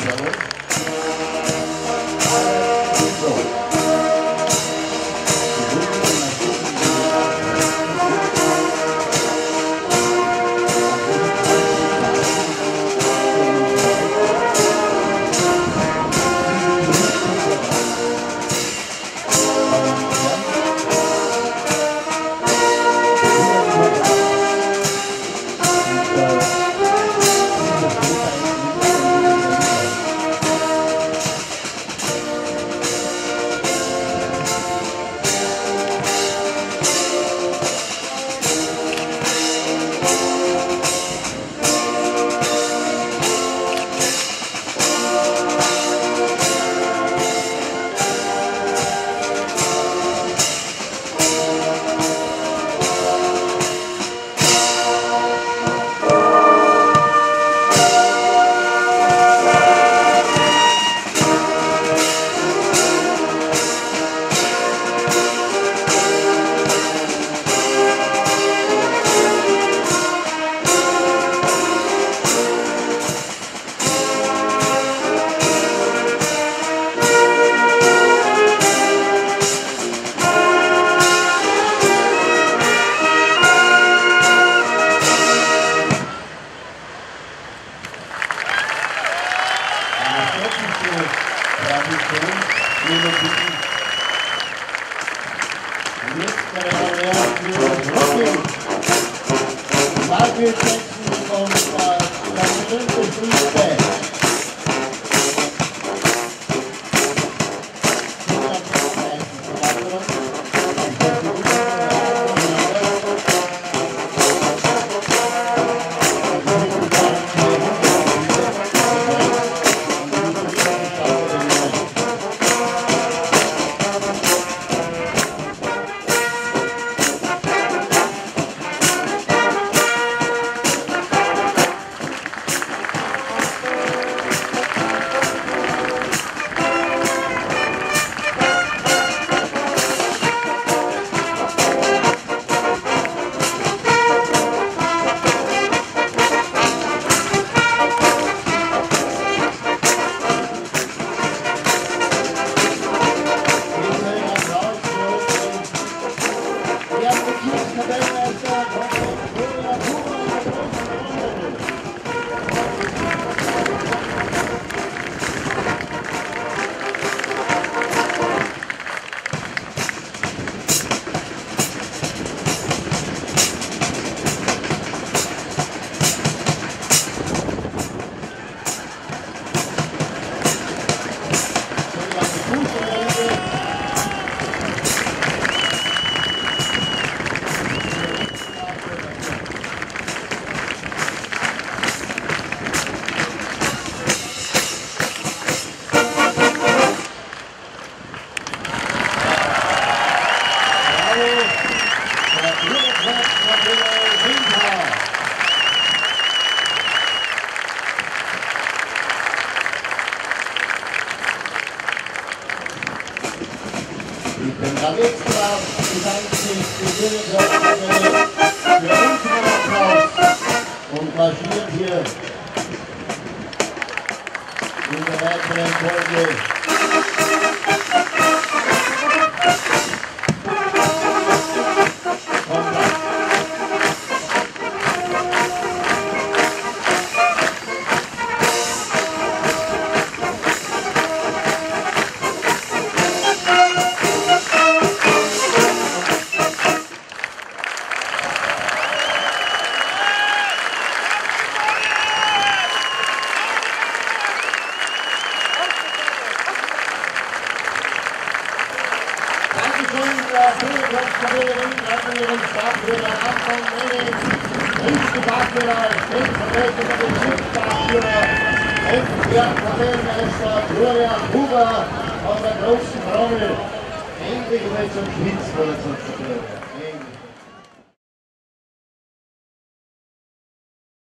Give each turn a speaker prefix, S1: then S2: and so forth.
S1: Obrigado. your attention on uh, November Tuesday. Frühstück. Ich bin da extra bedanke mich für Ihre Sorge, für unseren Applaus und marschiert hier in der weiteren Folge. Dankeschön, der Bundesratskabinerin, danke Ihren Stab für den Anfang, meine Richtgebackener, Stellvertreter der Ex-Kapellmeister Florian Huber von der großen Trommel, endlich mal zum Schwitzwurzel zu kriegen.